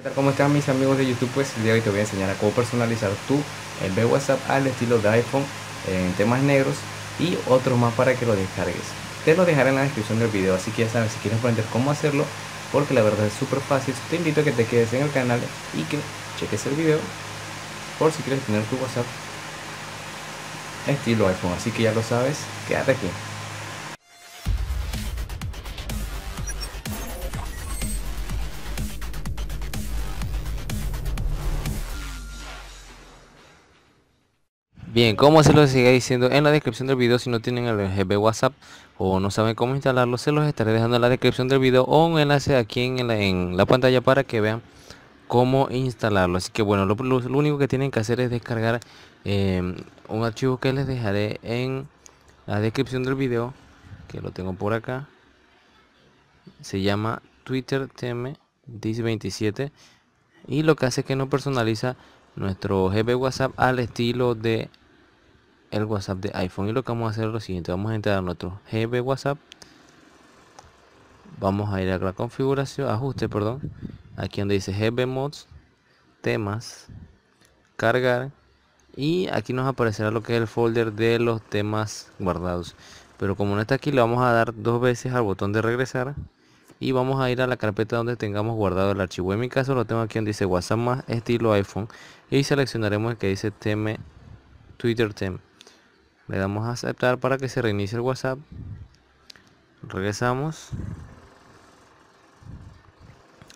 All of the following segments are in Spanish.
¿Qué tal? ¿Cómo están mis amigos de YouTube? Pues el día de hoy te voy a enseñar a cómo personalizar tu el WhatsApp al estilo de iPhone en temas negros y otros más para que lo descargues. Te lo dejaré en la descripción del video, así que ya sabes si quieres aprender cómo hacerlo, porque la verdad es súper fácil. Te invito a que te quedes en el canal y que cheques el video por si quieres tener tu WhatsApp estilo iPhone. Así que ya lo sabes, quédate aquí. Bien, como se los sigue diciendo en la descripción del video, si no tienen el GB WhatsApp o no saben cómo instalarlo, se los estaré dejando en la descripción del video o un enlace aquí en la, pantalla para que vean cómo instalarlo. Así que bueno, lo, único que tienen que hacer es descargar em, un archivo que les dejaré en la descripción del video, que lo tengo por acá. Se llama Twitter TM 27 y lo que hace es que nos personaliza nuestro GB WhatsApp al estilo de el WhatsApp de iPhone. Y lo que vamos a hacer es lo siguiente vamos a entrar a nuestro GB WhatsApp. Vamos a ir a la configuración ajuste perdón. Aquí donde dice GB mods temas cargar. Y aquí nos aparecerá lo que es el folder de los temas guardados. Pero como no está aquí le vamos a dar dos veces al botón de regresar. Y vamos a ir a la carpeta donde tengamos guardado el archivo. En mi caso lo tengo aquí donde dice whatsapp más estilo iphone. Y seleccionaremos el que dice teme twitter tem le damos a aceptar para que se reinicie el whatsapp. Regresamos.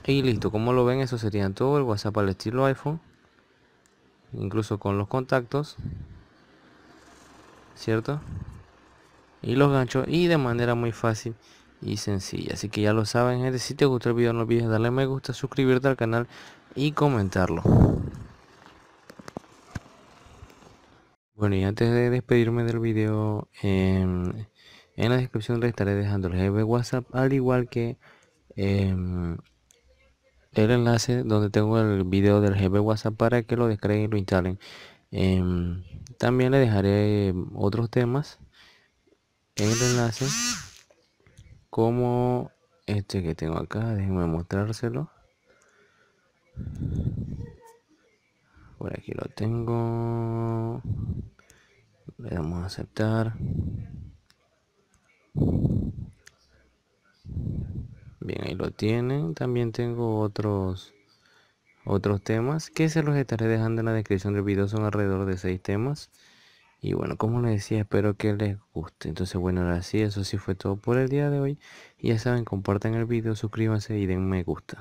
Y listo como lo ven eso sería todo. El whatsapp al estilo iphone. Incluso con los contactos. Cierto y los ganchos. Y de manera muy fácil y sencilla. Así que ya lo saben, gente. Si te gustó el video, no olvides darle me gusta, suscribirte al canal y comentarlo. Bueno, y antes de despedirme del video, em, en la descripción le estaré dejando el GB WhatsApp, al igual que em, el enlace donde tengo el video del GB WhatsApp para que lo descarguen y lo instalen. Em, también le dejaré otros temas en el enlace como este que tengo acá déjenme mostrárselo por aquí lo tengo le damos a aceptar bien ahí lo tienen también tengo otros otros temas que se los estaré dejando en la descripción del video son alrededor de seis temas y bueno, como les decía, espero que les guste. Entonces, bueno, ahora sí, eso sí fue todo por el día de hoy. Ya saben, compartan el video, suscríbanse y den me gusta.